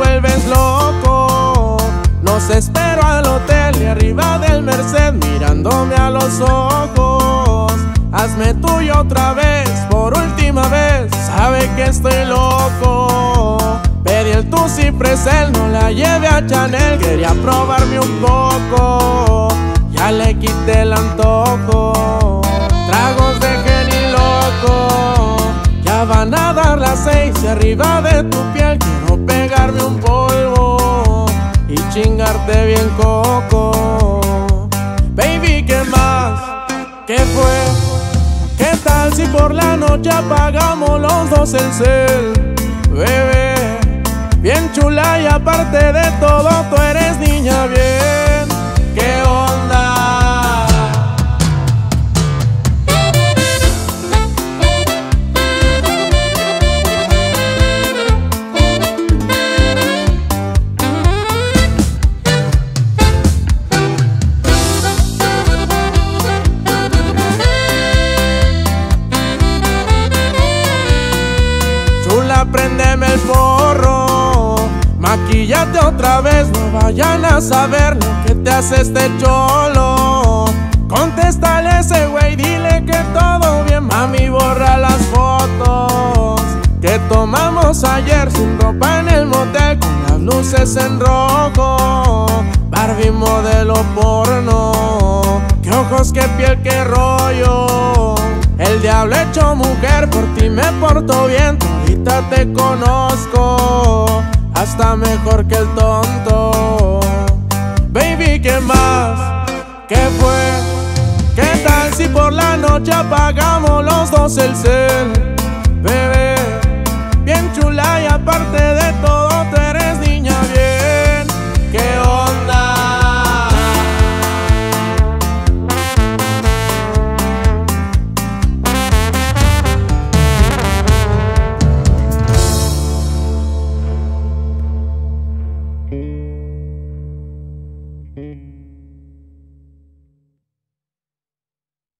vuelves loco. Los espero al hotel y arriba del Merced mirándome a los ojos. Hazme tuyo otra vez, por última vez, sabe que estoy loco. Pedí el tu cipresel, no la lleve a Chanel, quería probarme un poco. Ya le quité el antojo. Van a dar las seis y arriba de tu piel quiero pegarme un polvo y chingarte bien coco. Baby, ¿qué más? ¿Qué fue? ¿Qué tal si por la noche apagamos los dos el cel? Bebé, bien chula y aparte de todo tú eres niña bien. Prendeme el forro. Maquillate otra vez, no vayan a saber lo que te hace este cholo. Contéstale ese güey, dile que todo bien, mami, borra las fotos. Que tomamos ayer sin ropa en el motel con las luces en rojo. Barbie modelo porno. Qué ojos, qué piel, qué rollo. El diablo hecho mujer, por ti me porto bien, ahorita te conozco, hasta mejor que el tonto. Baby, ¿qué más? ¿Qué fue? ¿Qué tal si por la noche apagamos los dos el cel?